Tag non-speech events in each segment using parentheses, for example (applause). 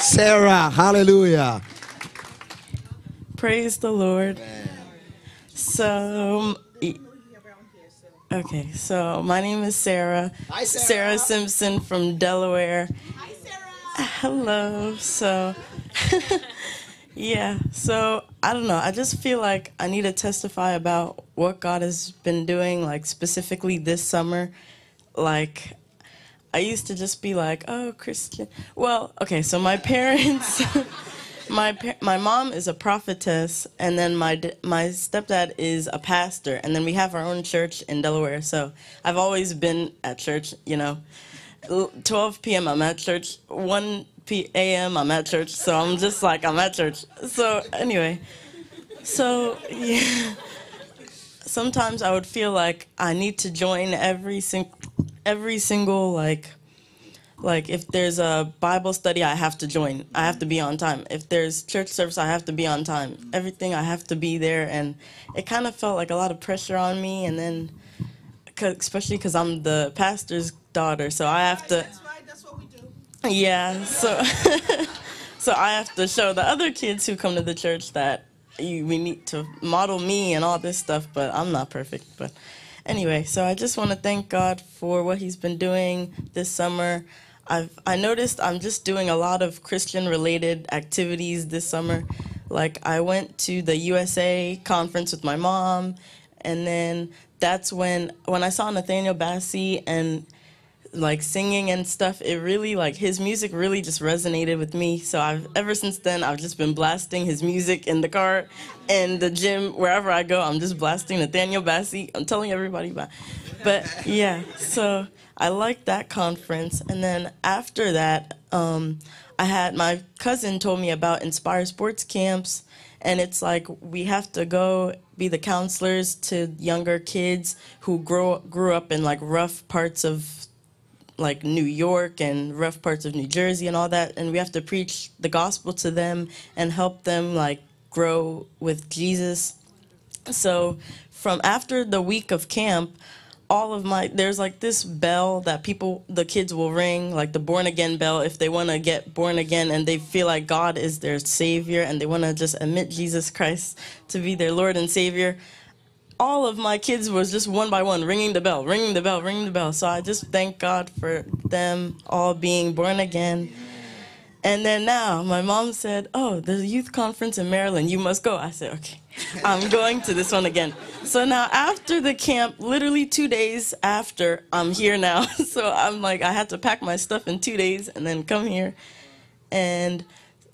Sarah, hallelujah. Praise the Lord. So, e- okay, so my name is Sarah. Hi, Sarah. Sarah. Simpson from Delaware. Hi, Sarah. Hello. So, (laughs) yeah, so I don't know. I just feel like I need to testify about what God has been doing, like specifically this summer. Like, I used to just be like, oh, Christian. Well, okay, so my parents. (laughs) my my mom is a prophetess, and then my my stepdad is a pastor, and then we have our own church in Delaware. So I've always been at church. You know, 12 p.m. I'm at church. 1 p- a.m. I'm at church. So I'm just like I'm at church. So anyway, so yeah. Sometimes I would feel like I need to join every sing- every single like like if there's a bible study i have to join. I have to be on time. If there's church service i have to be on time. Everything i have to be there. And it kind of felt like a lot of pressure on me. And then especially because i'm the pastor's daughter. So i have to That's right. That's what we do. yeah so (laughs) so i have to show the other kids who come to the church that you, we need to model me and all this stuff but i'm not perfect but anyway so i just want to thank god for what he's been doing this summer. I've i noticed i'm just doing a lot of christian related activities this summer. Like i went to the usa conference with my mom and then that's when when i saw nathaniel bassey and like singing and stuff it really like his music really just resonated with me. So i've ever since then i've just been blasting his music in the car in the gym wherever i go i'm just blasting nathaniel bassey. I'm telling everybody about but yeah so i liked that conference. And then after that um, i had my cousin told me about inspire sports camps. And it's like we have to go be the counselors to younger kids who grow grew up in like rough parts of like New York and rough parts of New Jersey and all that, and we have to preach the gospel to them and help them like grow with Jesus. So, from after the week of camp, all of my there's like this bell that people the kids will ring like the born again bell if they want to get born again and they feel like God is their savior and they want to just admit Jesus Christ to be their Lord and Savior all of my kids was just one by one ringing the bell, ringing the bell, ringing the bell. So I just thank God for them all being born again. And then now my mom said, "Oh, there's a youth conference in Maryland. You must go." I said, "Okay, I'm going to this one again." So now after the camp, literally two days after, I'm here now. (laughs) So I'm like, I had to pack my stuff in two days and then come here, and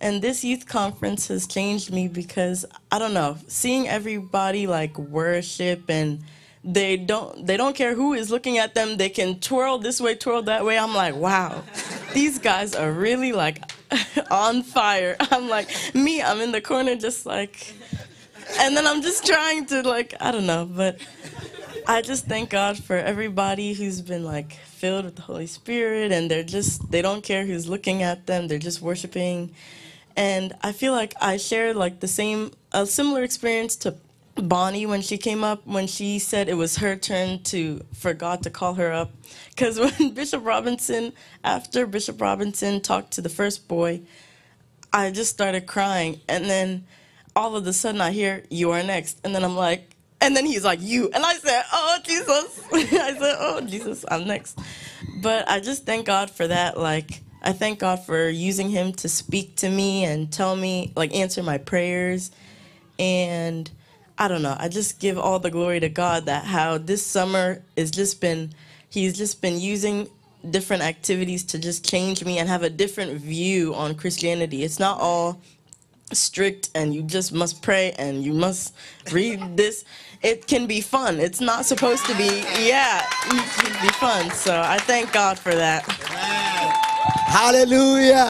and this youth conference has changed me because I don't know, seeing everybody like worship and they don't they don't care who is looking at them. They can twirl this way, twirl that way. I'm like, wow, (laughs) these guys are really like (laughs) on fire. I'm like me. I'm in the corner just like, and then I'm just trying to like I don't know, but I just thank God for everybody who's been like filled with the Holy Spirit and they're just they don't care who's looking at them. They're just worshiping. And I feel like I shared like the same a similar experience to Bonnie when she came up when she said it was her turn to for God to call her up cuz (laughs) when Bishop Robinson after Bishop Robinson talked to the first boy I just started crying and then all of a sudden I hear you are next and then I'm like and then he's like you. And I said oh Jesus. (laughs) I said oh Jesus I'm next. But I just thank God for that. Like I thank God for using him to speak to me and tell me like answer my prayers. And I don't know I just give all the glory to God that how this summer has just been he's just been using different activities to just change me and have a different view on Christianity. It's not all strict and you just must pray and you must read this it can be fun. It's not supposed to be yeah it can be fun. So i thank god for that. Hallelujah.